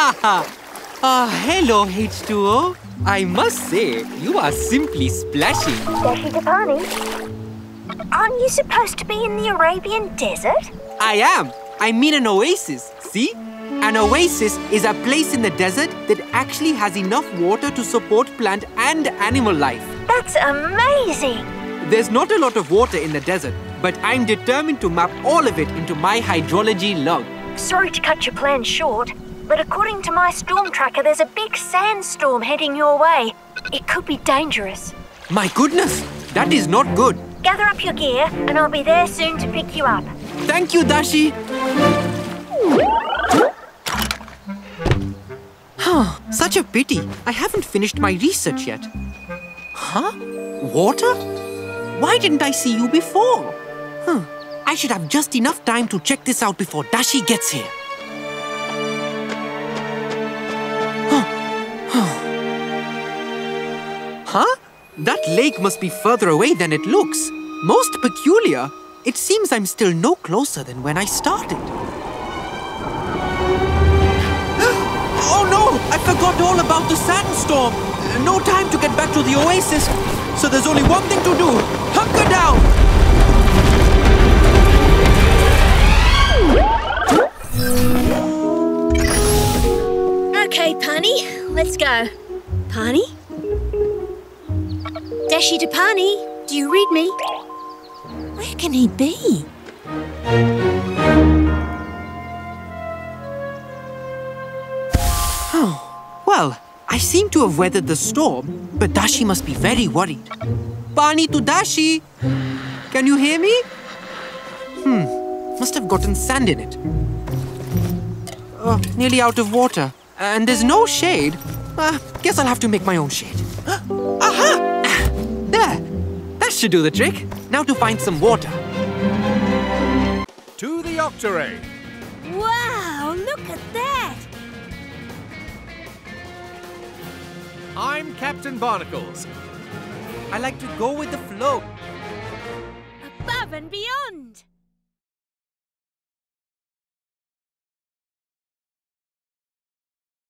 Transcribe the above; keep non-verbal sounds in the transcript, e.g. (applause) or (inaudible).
(laughs) Ah, hello, H2O. I must say, you are simply splashing. Dashi to Paani, aren't you supposed to be in the Arabian desert? I am. I mean an oasis. See? An oasis is a place in the desert that actually has enough water to support plant and animal life. That's amazing! There's not a lot of water in the desert, but I'm determined to map all of it into my hydrology log. Sorry to cut your plans short, but according to my storm tracker, there's a big sandstorm heading your way. It could be dangerous. My goodness, that is not good. Gather up your gear, and I'll be there soon to pick you up. Thank you, Dashi. Huh, such a pity. I haven't finished my research yet. Huh? Water? Why didn't I see you before? Huh. I should have just enough time to check this out before Dashi gets here. Huh? That lake must be further away than it looks. Most peculiar. It seems I'm still no closer than when I started. (gasps) oh no! I forgot all about the sandstorm. No time to get back to the oasis. So there's only one thing to do. Hunker down! Okay, Paani, let's go. Paani? Dashi to Paani, do you read me? Where can he be? Oh, well, I seem to have weathered the storm, but Dashi must be very worried. Paani to Dashi! Can you hear me? Hmm, must have gotten sand in it. Oh, nearly out of water. And there's no shade. Uh, guess I'll have to make my own shade. (gasps) Aha! should do the trick. Now to find some water. To the Octarade. Wow, look at that! I'm Captain Barnacles. I like to go with the flow. Above and beyond!